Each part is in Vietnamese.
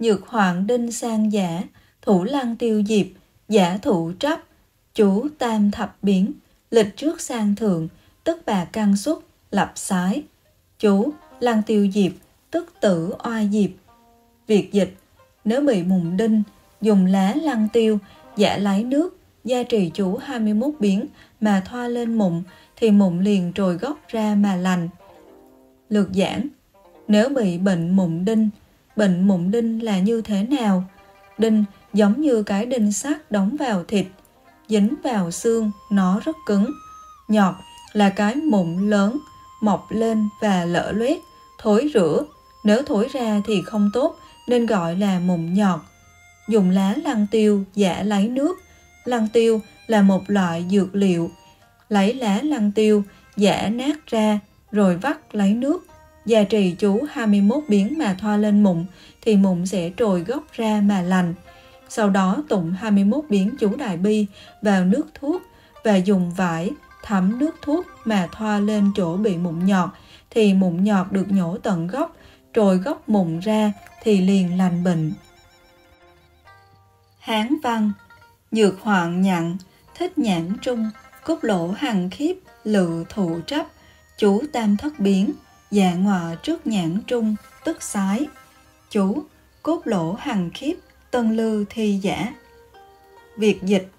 nhược hoạn đinh sang giả, thủ lăng tiêu diệp, giả thụ trắp, chú tam thập biến, lịch trước sang thượng, tức bà căn xuất, lập sái. Chú lăng tiêu diệp, tức tử oai diệp. Việc dịch, nếu bị mùng đinh, dùng lá lăng tiêu, giả lấy nước, gia trì chú 21 biến mà thoa lên mụn thì mụn liền trồi gốc ra mà lành. Lược giảng Nếu bị bệnh mụn đinh, bệnh mụn đinh là như thế nào? Đinh giống như cái đinh sắt đóng vào thịt, dính vào xương, nó rất cứng. Nhọt là cái mụn lớn, mọc lên và lở loét, thối rữa. Nếu thối ra thì không tốt nên gọi là mụn nhọt. Dùng lá lăng tiêu giả lấy nước. Lăng tiêu là một loại dược liệu. Lấy lá lăng tiêu giả nát ra rồi vắt lấy nước. Gia trì chú 21 biến mà thoa lên mụn thì mụn sẽ trồi gốc ra mà lành. Sau đó tụng 21 biến chú đại bi vào nước thuốc và dùng vải thấm nước thuốc mà thoa lên chỗ bị mụn nhọt thì mụn nhọt được nhổ tận gốc, trồi gốc mụn ra thì liền lành bệnh. Hán văn dược hoạn nhặn, thích nhãn trung, cốt lỗ hằng khiếp, lự thụ trấp, chú tam thất biến, dạ ngọa trước nhãn trung, tức sái. Chú, cốt lỗ hằng khiếp, tân lư thi giả. Việc dịch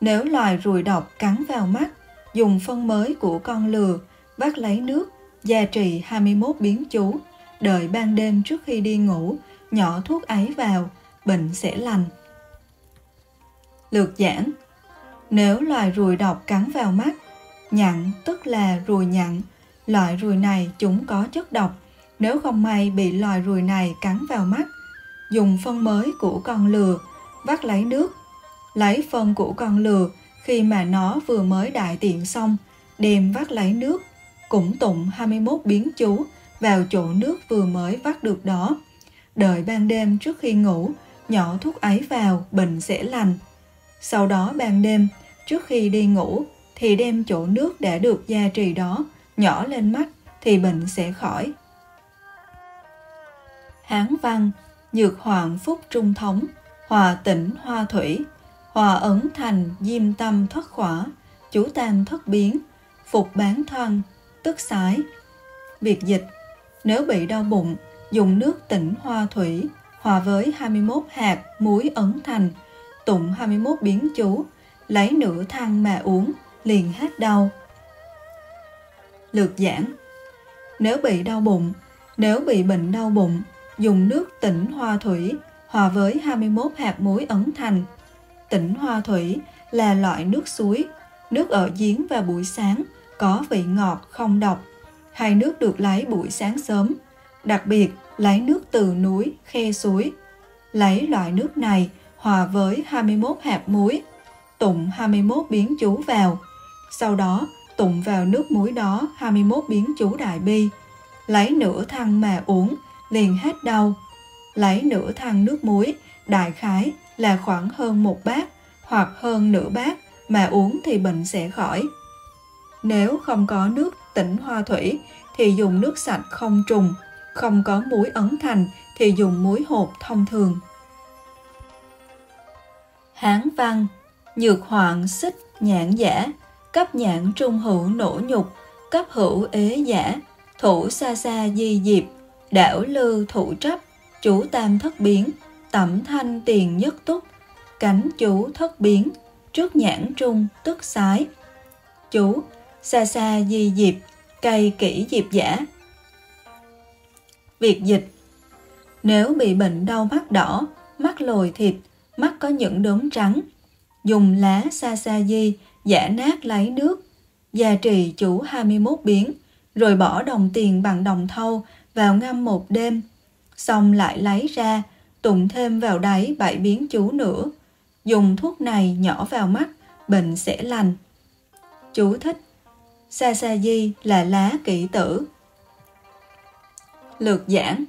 Nếu loài ruồi độc cắn vào mắt, dùng phân mới của con lừa, vắt lấy nước, gia trì 21 biến chú, đợi ban đêm trước khi đi ngủ, nhỏ thuốc ấy vào, bệnh sẽ lành. Lược giảng Nếu loài ruồi độc cắn vào mắt, nhặn tức là ruồi nhặn, loại ruồi này chúng có chất độc, nếu không may bị loài ruồi này cắn vào mắt, dùng phân mới của con lừa, vắt lấy nước, lấy phân của con lừa khi mà nó vừa mới đại tiện xong, đem vắt lấy nước, cũng tụng 21 biến chú vào chỗ nước vừa mới vắt được đó. Đợi ban đêm trước khi ngủ, nhỏ thuốc ấy vào, bệnh sẽ lành. Sau đó ban đêm, trước khi đi ngủ, thì đem chỗ nước đã được gia trì đó, nhỏ lên mắt, thì bệnh sẽ khỏi. Hán văn, nhược hoàng phúc trung thống, hòa tỉnh hoa thủy, hòa ấn thành diêm tâm thoát khỏa, chủ tam thất biến, phục bán thân, tức sái. Việc dịch, nếu bị đau bụng, dùng nước tỉnh hoa thủy, hòa với 21 hạt muối ấn thành, tụng 21 biến chú, lấy nửa thang mà uống, liền hết đau. Lược giảng Nếu bị đau bụng, nếu bị bệnh đau bụng, dùng nước tỉnh hoa thủy hòa với 21 hạt muối ấn thành. Tỉnh hoa thủy là loại nước suối, nước ở giếng vào buổi sáng, có vị ngọt không độc. hay nước được lấy buổi sáng sớm, đặc biệt lấy nước từ núi, khe suối. Lấy loại nước này hòa với 21 hạt muối, tụng 21 biến chú vào. Sau đó tụng vào nước muối đó 21 biến chú đại bi, lấy nửa thăng mà uống liền hết đau. Lấy nửa thang nước muối, đại khái là khoảng hơn một bát hoặc hơn nửa bát mà uống thì bệnh sẽ khỏi. Nếu không có nước tỉnh hoa thủy thì dùng nước sạch không trùng, không có muối ấn thành thì dùng muối hộp thông thường. Hán văn Nhược hoạn xích nhãn giả Cấp nhãn trung hữu nổ nhục Cấp hữu ế giả Thủ xa xa di diệp đảo lư thủ trấp, chủ tam thất biến, tẩm thanh tiền nhất túc, cánh chủ thất biến, trước nhãn trung tức sái. Chú, xa xa di diệp, cây kỹ diệp giả. Việc dịch Nếu bị bệnh đau mắt đỏ, mắt lồi thịt, mắt có những đốm trắng, dùng lá sa sa di giả nát lấy nước, gia trì chủ 21 biến, rồi bỏ đồng tiền bằng đồng thau vào ngâm một đêm, xong lại lấy ra, tụng thêm vào đáy bảy biến chú nữa. Dùng thuốc này nhỏ vào mắt, bệnh sẽ lành. Chú thích Sa sa di là lá kỷ tử. Lược giảng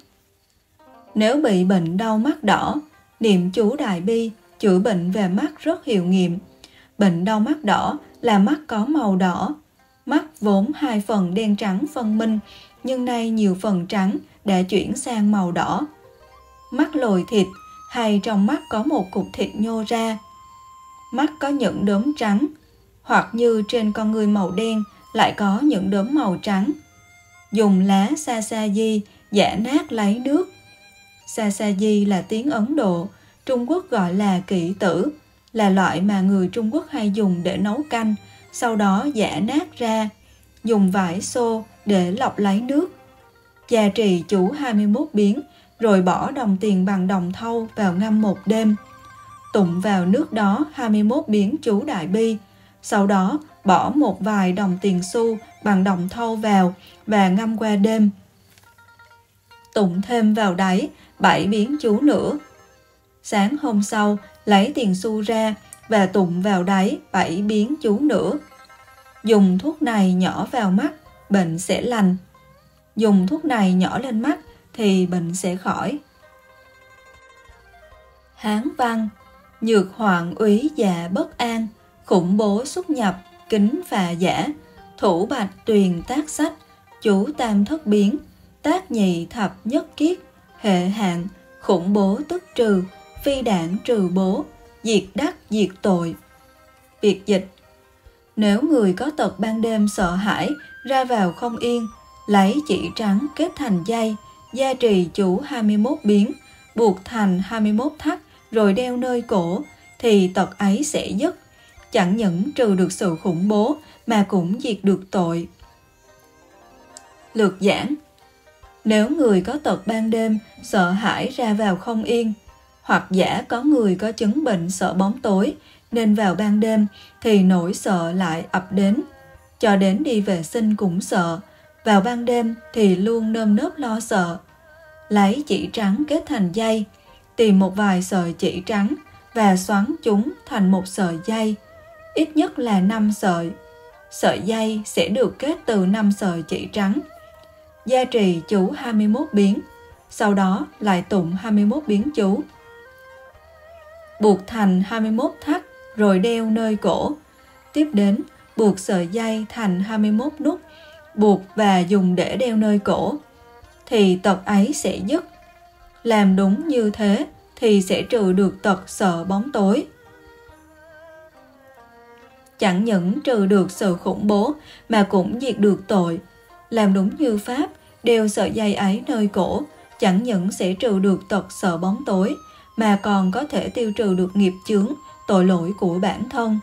Nếu bị bệnh đau mắt đỏ, niệm chú đại bi chữa bệnh về mắt rất hiệu nghiệm. Bệnh đau mắt đỏ là mắt có màu đỏ. Mắt vốn hai phần đen trắng phân minh nhưng nay nhiều phần trắng đã chuyển sang màu đỏ. mắt lồi thịt hay trong mắt có một cục thịt nhô ra. Mắt có những đốm trắng, hoặc như trên con người màu đen lại có những đốm màu trắng. Dùng lá sa sa di giả nát lấy nước. Sa sa di là tiếng Ấn Độ, Trung Quốc gọi là kỵ tử, là loại mà người Trung Quốc hay dùng để nấu canh, sau đó giả nát ra, dùng vải xô để lọc lấy nước. Gia trì chủ 21 biến, rồi bỏ đồng tiền bằng đồng thau vào ngâm một đêm. Tụng vào nước đó 21 biến chú đại bi, sau đó bỏ một vài đồng tiền xu bằng đồng thau vào và ngâm qua đêm. Tụng thêm vào đáy bảy biến chú nữa. Sáng hôm sau, lấy tiền xu ra và tụng vào đáy bảy biến chú nữa. Dùng thuốc này nhỏ vào mắt, bệnh sẽ lành. Dùng thuốc này nhỏ lên mắt thì bệnh sẽ khỏi. Hán văn Nhược hoạn úy dạ bất an, khủng bố xuất nhập, kính phà giả, thủ bạch tuyền tác sách, chủ tam thất biến, tác nhị thập nhất kiết, hệ hạn, khủng bố tức trừ, phi đảng trừ bố, diệt đắc diệt tội. Việc dịch Nếu người có tật ban đêm sợ hãi, ra vào không yên, lấy chỉ trắng kết thành dây, gia trì chủ 21 biến, buộc thành 21 thắt rồi đeo nơi cổ, thì tật ấy sẽ dứt, chẳng những trừ được sự khủng bố mà cũng diệt được tội. Lược giảng Nếu người có tật ban đêm, sợ hãi ra vào không yên, hoặc giả có người có chứng bệnh sợ bóng tối, nên vào ban đêm thì nỗi sợ lại ập đến. Cho đến đi vệ sinh cũng sợ, vào ban đêm thì luôn nơm nớp lo sợ. Lấy chỉ trắng kết thành dây, tìm một vài sợi chỉ trắng và xoắn chúng thành một sợi dây, ít nhất là 5 sợi. Sợi dây sẽ được kết từ 5 sợi chỉ trắng. Gia trì chú 21 biến, sau đó lại tụng 21 biến chú. Buộc thành 21 thắt rồi đeo nơi cổ. Tiếp đến, buộc sợi dây thành 21 nút, buộc và dùng để đeo nơi cổ. Thì tật ấy sẽ dứt. Làm đúng như thế thì sẽ trừ được tật sợ bóng tối. Chẳng những trừ được sự khủng bố mà cũng diệt được tội. Làm đúng như Pháp, đeo sợi dây ấy nơi cổ, chẳng những sẽ trừ được tật sợ bóng tối, mà còn có thể tiêu trừ được nghiệp chướng, tội lỗi của bản thân.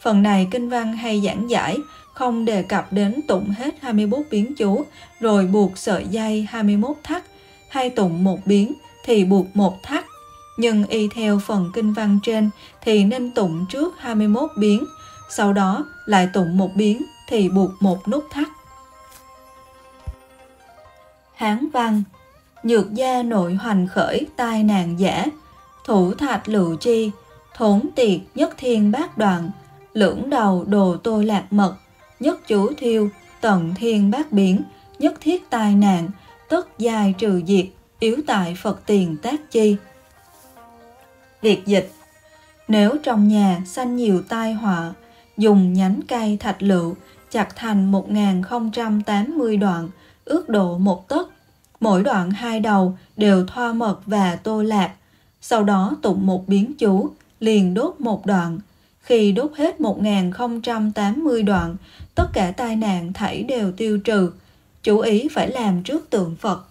Phần này kinh văn hay giảng giải không đề cập đến tụng hết 21 biến chú rồi buộc sợi dây 21 thắt hay tụng một biến thì buộc một thắt nhưng y theo phần kinh văn trên thì nên tụng trước 21 biến, sau đó lại tụng một biến thì buộc một nút thắt. Hán văn Nhược gia nội hoành khởi tai nạn giả, thủ thạch lựu chi, thốn tiệt nhất thiên bát đoạn, lưỡng đầu đồ tôi lạc mật, nhất chú thiêu, tận thiên bát biến, nhất thiết tai nạn, tất dài trừ diệt, yếu tại Phật tiền tác chi. Việc dịch Nếu trong nhà sanh nhiều tai họa, dùng nhánh cây thạch lựu chặt thành 1080 đoạn, ước độ một tấc. Mỗi đoạn hai đầu đều thoa mật và tô lạc. Sau đó tụng một biến chú, liền đốt một đoạn. Khi đốt hết 1080 đoạn, tất cả tai nạn thảy đều tiêu trừ. Chú ý phải làm trước tượng Phật.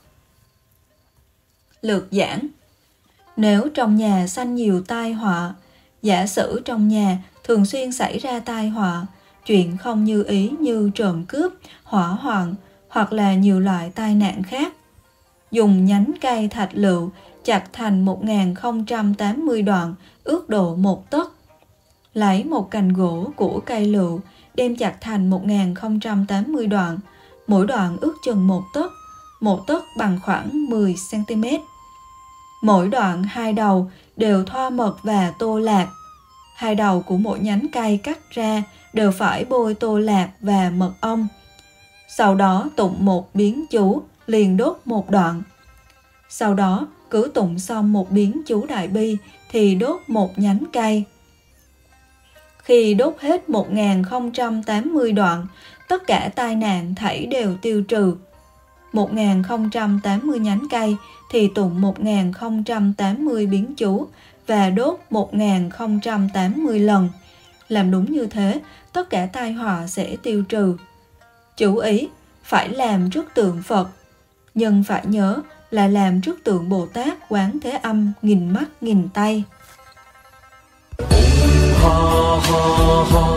Lược giảng nếu trong nhà sanh nhiều tai họa, giả sử trong nhà thường xuyên xảy ra tai họa, chuyện không như ý như trộm cướp, hỏa hoạn hoặc là nhiều loại tai nạn khác. Dùng nhánh cây thạch lựu chặt thành 1080 đoạn, ước độ một tấc. Lấy một cành gỗ của cây lựu đem chặt thành 1080 đoạn, mỗi đoạn ước chừng một tấc, một tấc bằng khoảng 10 cm. Mỗi đoạn hai đầu đều thoa mật và tô lạc. Hai đầu của mỗi nhánh cây cắt ra đều phải bôi tô lạc và mật ong. Sau đó tụng một biến chú, liền đốt một đoạn. Sau đó cứ tụng xong một biến chú đại bi thì đốt một nhánh cây. Khi đốt hết 1080 đoạn, tất cả tai nạn thảy đều tiêu trừ. 1080 nhánh cây thì tụng 1080 biến chú và đốt 1080 lần. Làm đúng như thế, tất cả tai họa sẽ tiêu trừ. Chú ý, phải làm trước tượng Phật, nhưng phải nhớ là làm trước tượng Bồ Tát Quán Thế Âm nghìn mắt nghìn tay. Ha ha ha,